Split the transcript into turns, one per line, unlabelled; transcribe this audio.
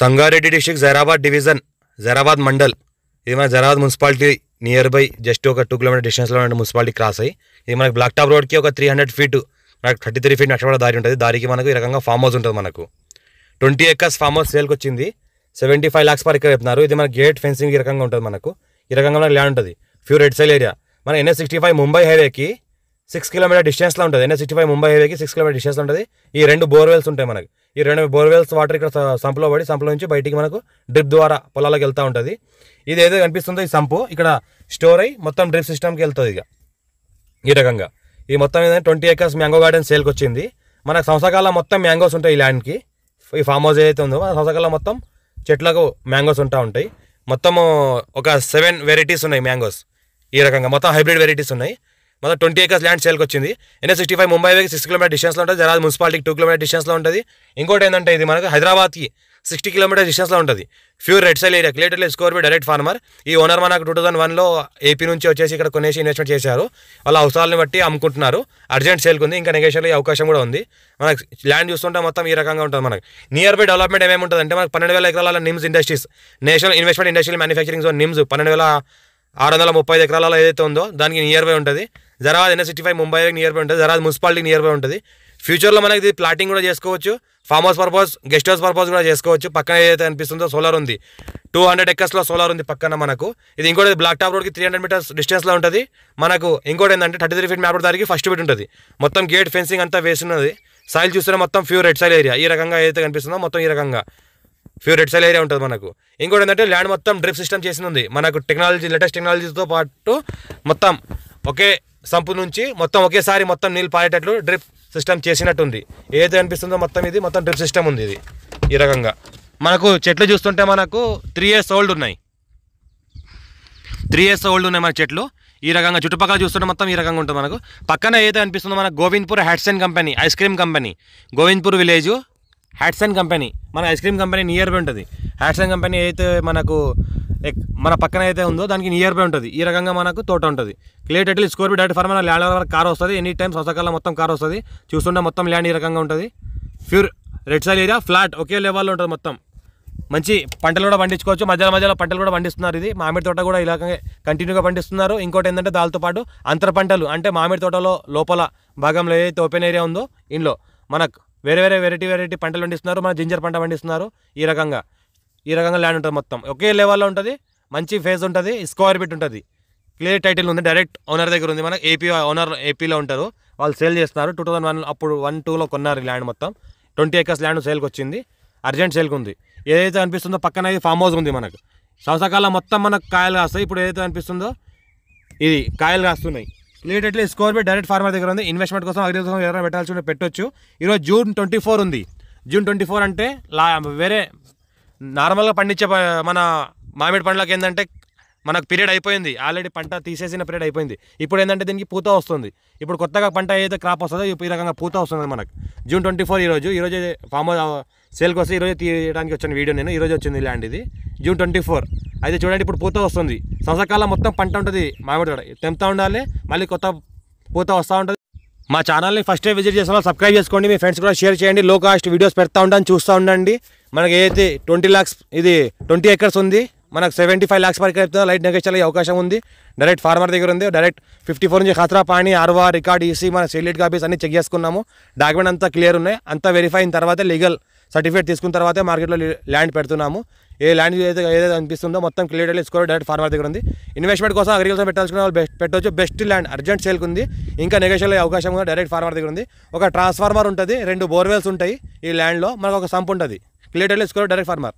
Sangareddy district Zaheerabad division Zaheerabad mandal. ఇది మన Zaheerabad municipality near by just ఒక two kilometre డిస్టెన్స్లో ఉన్న మున్సిపాలిటీ క్రాస్ అయ్యి. ఇది మనకి బ్లాక్ టాప్ రోడ్కి ఒక త్రీ హండ్రెడ్ ఫీట్ మనకు థర్టీ త్రీ ఫీట్ నష్టపడ దారి ఉంటుంది. దారికి మనకు ఈ రకంగా ఫామ్ హౌస్ ఉంటుంది మనకు. ట్వంటీ ఎకర్స్ ఫామ్ హౌస్ సేల్కి వచ్చింది. Seventy five lakhs per acre చెప్తున్నారు. ఇది మన గేట్ ఫెన్సింగ్ ఈ రకంగా ఉంటుంది మనకు. ఈ రకంగా మనకు ల్యాండ్ ఉంటుంది. ప్యూర్ రెడ్ సైల్ ఏరియా మన ఎన్ఎస్ సిక్స్టీ ఫైవ్ ముంబై హైవేకి సిక్స్ కిలోమీటర్ డిస్టెన్స్లో ఉంటుంది. ఎన్ఎస్ సిక్స్టీ ఫైవ్ ముంబై హైవేకి సిక్స్ కిలోమీటర్ డిస్టెన్స్ ఉంటుంది. ఈ రెండు బోర్వెల్స్ ఉంటాయి మనకి. ఈ రెండు బోర్వెల్స్ వాటర్ ఇక్కడ సంపులో పడి సంపులో నుంచి బయటికి మనకు డ్రిప్ ద్వారా పొలాలకు వెళ్తూ ఉంటుంది. ఇది ఏదో కనిపిస్తుందో ఈ సంపు ఇక్కడ స్టోర్ అయ్యి మొత్తం డ్రిప్ సిస్టమ్కి వెళ్తుంది ఇక. ఈ రకంగా. ఈ మొత్తం ఏదైనా ట్వంటీ ఏకర్స్ మ్యాంగో గార్డెన్ సేల్కి వచ్చింది. మనకు సంవత్సరకాలం మొత్తం మ్యాంగోస్ ఉంటాయి ఈ ల్యాండ్కి. ఈ ఫామ్ హౌస్ ఏదైతే ఉందో మన సంవత్సరకాలం మొత్తం చెట్లకు మ్యాంగోస్ ఉంటా ఉంటాయి. మొత్తము ఒక సెవెన్ వెరైటీస్ ఉన్నాయి మ్యాంగోస్. ఈ రకంగా మొత్తం హైబ్రిడ్ వెరైటీస్ ఉన్నాయి. మొత్తం ట్వంటీ ఏకర్స్ ల్యాండ్ సేల్కి వచ్చింది. NH sixty five Mumbai six kilometre డిస్టెన్స్లో ఉంటుంది. జరాజ్ మున్సిపాలిటీకి టూ కిలోమీటర్ డిస్టెన్స్లో ఉంటుంది. ఇంకోటి ఏంటంటే ఇది మనకు హైదరాబాద్కి సిక్స్టీ కిలోమీటర్ డిస్టెన్స్లో ఉంటుంది. Pure red soil area clearly score be direct farmer. ఈ ఓనర్ మనకు టూ థౌసండ్ వన్లో ఏపీ నుంచి వచ్చేసి ఇక్కడ కొనేసి ఇన్వెస్ట్మెంట్ చేశారు. వాళ్ళ అవసరాలను బట్టి అమ్ముకుంటున్నారు. అర్జెంట్ సేల్కి ఉంది. ఇంకా నెగేషన్లో అవకాశం కూడా ఉంది. మనకు ల్యాండ్ చూస్తుంటే మొత్తం ఈ రకంగా ఉంటుంది మనకి. నియర్ బై డెవలప్మెంట్ ఏమేమి ఉంటుంది అంటే మనకు పన్నెండు వేల ఎకరాల NIMZ industries. National investment industrial manufacturing zone NIMZ పన్నెండు వేల ఆరు వందల ముప్పై ఎకరాలలో ఏదైతే ఉందో దానికి నియర్ బై ఉంటుంది. Zaheerabad NH sixty five Mumbai near by ఉంటుంది. జరాబాద్ మున్సిపాలిటీ నియర్ బై ఉంటుంది ఫ్యూచర్లో మనకి ఇది ప్లాటింగ్ కూడా చేసుకోవచ్చు. Farm house purpose guest house purpose కూడా చేసుకోవచ్చు. పక్కన ఏదైతే అనిపిస్తుందో సోలార్ ఉంది. టూ హండ్రెడ్ ఎక్కర్స్లో సోలార్ ఉంది పక్కన మనకు. ఇది ఇంకోటి బ్లాక్ టాప్ రోడ్కి త్రీ హండ్రెడ్ మీటర్స్ డిస్టెన్స్లో ఉంటుంది. మనకు ఇంకోటి ఏంటంటే థర్టీ త్రీ ఫీట్ మ్యాప్ దానికి ఫస్ట్ ఫీట్ ఉంటుంది. మొత్తం గేట్ ఫెన్సింగ్ అంతా వేస్తున్నది సాయిల్ చూస్తే మొత్తం ప్యూర్ రెడ్ సైల్ ఏరియా ఈ రకంగా ఏదైతే కనిపిస్తుందో మొత్తం ఈ రకంగా ప్యూర్ రెడ్ సైల్ ఏరియా ఉంటుంది మనకు. ఇంకోటి ఏంటంటే ల్యాండ్ మొత్తం డ్రిప్ సిస్టమ్ చేసి ఉంది. మనకు టెక్నాలజీ లేటెస్ట్ టెక్నాలజీతో పాటు మొత్తం ఒకే సంపు నుంచి మొత్తం ఒకేసారి మొత్తం నీళ్ళు పారేటట్లు డ్రిప్ సిస్టమ్ చేసినట్టుంది. ఏది అనిపిస్తుందో మొత్తం ఇది మొత్తం డ్రిప్ సిస్టమ్ ఉంది ఇది ఈ రకంగా. మనకు చెట్లు చూస్తుంటే మనకు త్రీ ఇయర్స్ ఓల్డ్ ఉన్నాయి. త్రీ ఇయర్స్ ఓల్డ్ ఉన్నాయి మన చెట్లు. ఈ రకంగా చుట్టుపక్కల చూస్తుంటే మొత్తం ఈ రకంగా ఉంటుంది మనకు. పక్కన ఏదో అనిపిస్తుందో మనకు Govindpur Hatsun company ice cream company Govindpur village Hatsun company మన ice cream company near by ఉంటుంది. హ్యాట్సన్ కంపెనీ అయితే మనకు ఎక్- మన పక్కన అయితే ఉందో దానికి నియర్ బై ఉంటుంది. ఈ రకంగా మనకు తోట ఉంటుంది. Clear title score be direct for మన ల్యాండ్ వరకు కార్ వస్తుంది. ఎనీ టైమ్ సంవత్సరాల మొత్తం కార్ వస్తుంది. చూస్తుంటే మొత్తం ల్యాండ్ ఈ రకంగా ఉంటుంది. Pure red soil area flat ఒకే లెవెల్లో ఉంటుంది మొత్తం. మంచి పంటలు కూడా పండించుకోవచ్చు. మధ్యలో మధ్యలో పంటలు కూడా పండిస్తున్నారు ఇది. మామిడి తోట కూడా ఇలా కంటిన్యూగా పండిస్తున్నారు. ఇంకోటి ఏంటంటే దానితో పాటు అంతర పంటలు అంటే మామిడి తోటలో లోపల భాగంలో ఏదైతే ఓపెన్ ఏరియా ఉందో ఇంట్లో మనకు వేరే వేరే వెరైటీ వెరైటీ పంటలు పండిస్తున్నారు. మన జింజర్ పంట పండిస్తున్నారు ఈ రకంగా. ఈ రకంగా ల్యాండ్ ఉంటుంది మొత్తం. ఒకే లెవెల్లో ఉంటుంది మంచి ఫేజ్ ఉంటుంది స్క్వేర్ బిట్ ఉంటుంది. క్లియర్ టైటిల్ ఉంది డైరెక్ట్ ఓనర్ దగ్గర ఉంది. మన ఏపీ ఓనర్ ఏపీలో ఉంటారు. వాళ్ళు సేల్ చేస్తున్నారు. టూ థౌసండ్ వన్ అప్పుడు వన్ టూలో కొన్నారు ఈ ల్యాండ్ మొత్తం. ట్వంటీ ఏకర్స్ ల్యాండ్ సేల్కి వచ్చింది. అర్జెంట్ సేల్కి ఉంది. ఏదైతే అనిపిస్తుందో పక్కన ఇది ఫామ్ హౌస్ ఉంది మనకు. సంవత్సరకాలం మొత్తం మనకు కాయలు కాస్తాయి. ఇప్పుడు ఏదైతే అనిపిస్తుందో ఇది కాయలు కాస్తున్నాయి. లేటెట్లీ స్కోర్ బై డైరెక్ట్ ఫార్మర్ దగ్గర ఉంది. ఇన్వెస్ట్మెంట్ కోసం అగ్రికల్చర్ కోసం ఎవరైనా పెట్టాల్సి ఉంటే పెట్టొచ్చు. ఈరోజు జూన్ ట్వంటీ ఫోర్ ఉంది. జూన్ ట్వంటీ ఫోర్ అంటే లా వేరే నార్మల్గా పండించే మన మామిడి పండ్లకి ఏంటంటే మనకు పీరియడ్ అయిపోయింది. ఆల్రెడీ పంట తీసేసిన పీరియడ్ అయిపోయింది. ఇప్పుడు ఏంటంటే దీనికి పూత వస్తుంది. ఇప్పుడు కొత్తగా పంట ఏదైతే క్రాప్ వస్తుందో ఈ రకంగా పూత వస్తుంది మనకు. జూన్ ట్వంటీ ఫోర్ ఈరోజు ఈరోజు ఫామ్ సేల్కి వస్తే ఈరోజు తీయడానికి వచ్చిన వీడియో నేను ఈరోజు వచ్చింది ల్యాండ్ ఇది. June twenty four. అయితే చూడండి ఇప్పుడు పూత వస్తుంది. సంవత్సరకాలం మొత్తం పంట ఉంటుంది మామిడి తోట. తెంపుతూ ఉండాలి మళ్ళీ కొత్త పూత వస్తూ ఉంటుంది. మా ఛానల్ని ఫస్ట్ విజిట్ చేసిన సబ్స్క్రైబ్ చేసుకోండి. మీ ఫ్రెండ్స్ కూడా షేర్ చేయండి. లో కాస్ట్ వీడియోస్ పెడతా ఉండని చూస్తూ ఉండండి. మనకి ఏదైతే ట్వంటీ ల్యాక్స్ ఇది ట్వంటీ ఎకర్స్ ఉంది. మనకు సెవెంటీ ఫైవ్ ల్యాక్స్ వరకు అయితే లైట్ నెగోషియల్ అయ్యే అవకాశం ఉంది. డైరెక్ట్ ఫార్మర్ దగ్గర ఉంది. డైరెక్ట్ ఫిఫ్టీ ఫోర్ నుంచి ఖతరా పాణి ఆర్వా రికార్డ్ ఈసీ మన సెల్యూట్ కాపీస్ అన్ని చెక్ చేసుకున్నాము. డాక్యుమెంట్ అంతా క్లియర్ ఉన్నాయి. అంతా వెరిఫై అయిన తర్వాత లీగల్ సర్టిఫికేట్ తీసుకున్న తర్వాతే మార్కెట్లో ల్యాండ్ పెడుతున్నాము. ఏ ల్యాండ్ ఏదైతే ఏదైతే అనిపిస్తుందో మొత్తం క్లియర్ స్కోర్ డైరెక్ట్ ఫార్మర్ దగ్గర ఉంది. ఇన్వెస్ట్మెంట్ కోసం అగ్రికల్చర్ పెట్టాల్సిన వాళ్ళు బెస్ట్ పెట్టవచ్చు బెస్ట్ ల్యాండ్ అర్జెంట్ సేల్కి ఉంది ఇంకా నెగోషియల్ అయ్యే అవకాశం కూడా డైరెక్ట్ ఫార్మర్ దగ్గర ఉంది. ఒక ట్రాన్స్ఫార్మర్ ఉంటుంది. రెండు బోర్వెల్స్ ఉంటాయి ఈ ల్యాండ్లో మనకు ఒక సంప్ ఉంటుంది. Clear score direct farmer